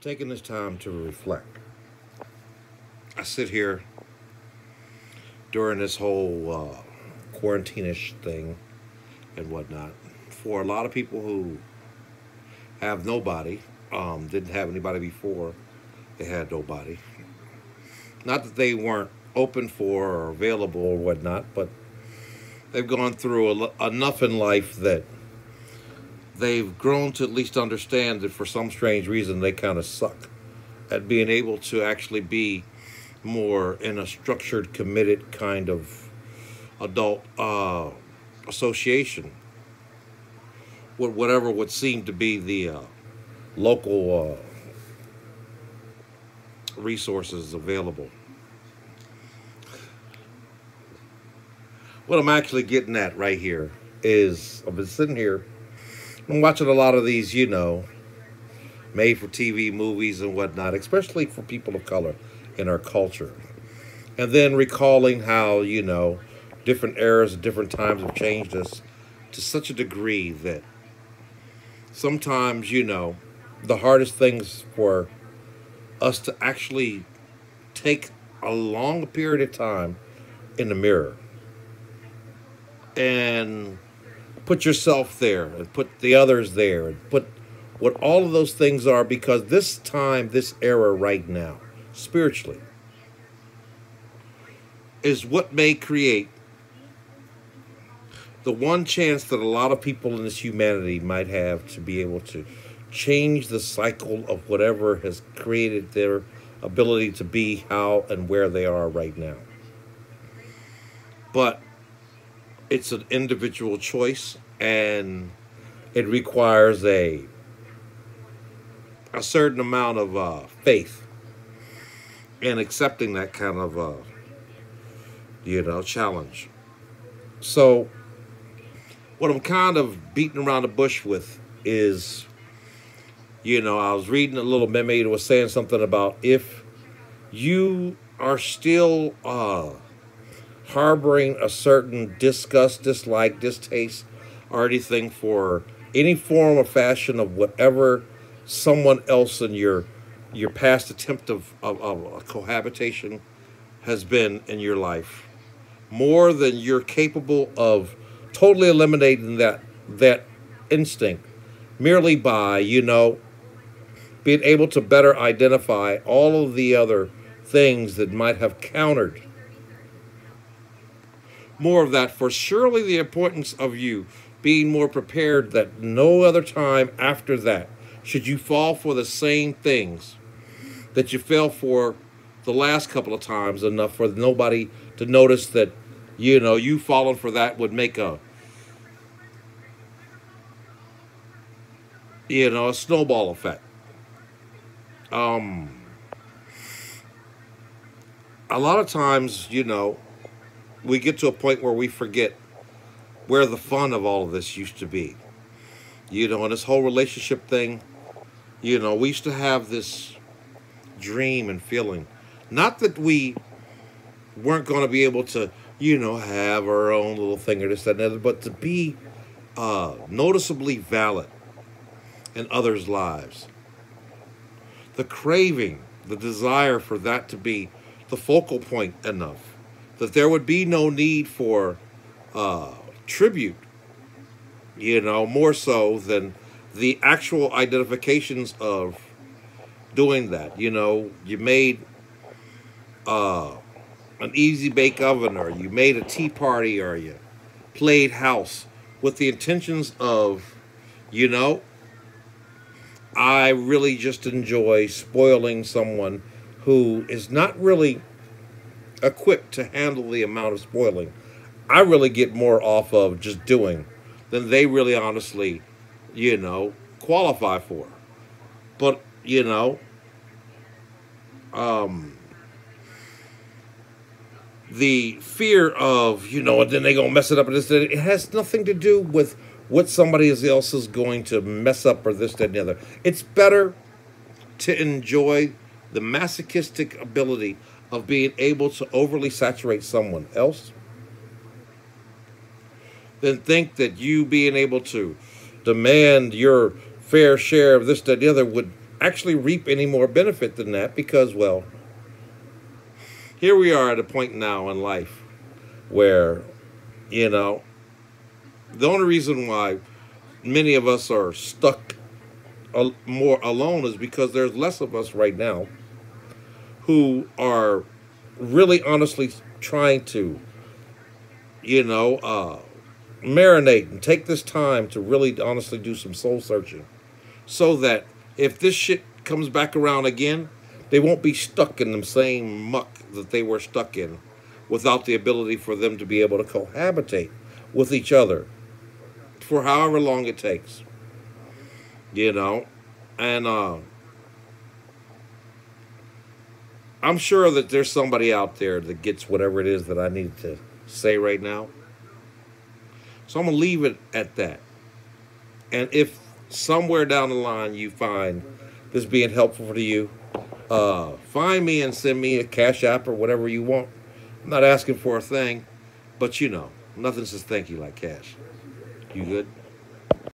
taking this time to reflect. I sit here during this whole uh, quarantine-ish thing and whatnot. For a lot of people who have nobody, um, didn't have anybody before, they had nobody. Not that they weren't open for or available or whatnot, but they've gone through enough in life that they've grown to at least understand that for some strange reason they kind of suck at being able to actually be more in a structured, committed kind of adult uh, association with whatever would seem to be the uh, local uh, resources available. What I'm actually getting at right here is I've been sitting here I'm watching a lot of these, you know, made for TV movies and whatnot, especially for people of color in our culture. And then recalling how, you know, different eras and different times have changed us to such a degree that sometimes, you know, the hardest things for us to actually take a long period of time in the mirror and put yourself there and put the others there and put what all of those things are because this time, this era right now, spiritually, is what may create the one chance that a lot of people in this humanity might have to be able to change the cycle of whatever has created their ability to be how and where they are right now. But it's an individual choice and it requires a a certain amount of uh, faith in accepting that kind of uh, you know challenge. So what I'm kind of beating around the bush with is you know I was reading a little meme that was saying something about if you are still uh, harboring a certain disgust, dislike, distaste, or anything for any form or fashion of whatever someone else in your your past attempt of, of, of cohabitation has been in your life. More than you're capable of totally eliminating that that instinct merely by you know being able to better identify all of the other things that might have countered more of that, for surely the importance of you being more prepared that no other time after that should you fall for the same things that you fell for the last couple of times enough for nobody to notice that you know you falling for that would make a you know a snowball effect. Um a lot of times you know we get to a point where we forget where the fun of all of this used to be. You know, and this whole relationship thing, you know, we used to have this dream and feeling. Not that we weren't going to be able to, you know, have our own little thing or this, that, and other, but to be uh, noticeably valid in others' lives. The craving, the desire for that to be the focal point enough that there would be no need for uh, tribute, you know, more so than the actual identifications of doing that. You know, you made uh, an easy bake oven or you made a tea party or you played house with the intentions of, you know, I really just enjoy spoiling someone who is not really equipped to handle the amount of spoiling. I really get more off of just doing than they really honestly, you know, qualify for. But, you know, um, the fear of, you know, and then they gonna mess it up and this, it has nothing to do with what somebody else is going to mess up or this, that, and the other. It's better to enjoy the masochistic ability of being able to overly saturate someone else than think that you being able to demand your fair share of this, that, the other would actually reap any more benefit than that because, well, here we are at a point now in life where, you know, the only reason why many of us are stuck more alone is because there's less of us right now who are really honestly trying to, you know, uh, marinate and take this time to really honestly do some soul searching so that if this shit comes back around again, they won't be stuck in the same muck that they were stuck in without the ability for them to be able to cohabitate with each other for however long it takes. You know? And uh, I'm sure that there's somebody out there that gets whatever it is that I need to say right now. So I'm going to leave it at that. And if somewhere down the line you find this being helpful to you, uh, find me and send me a cash app or whatever you want. I'm not asking for a thing, but you know, nothing says thank you like cash. You good?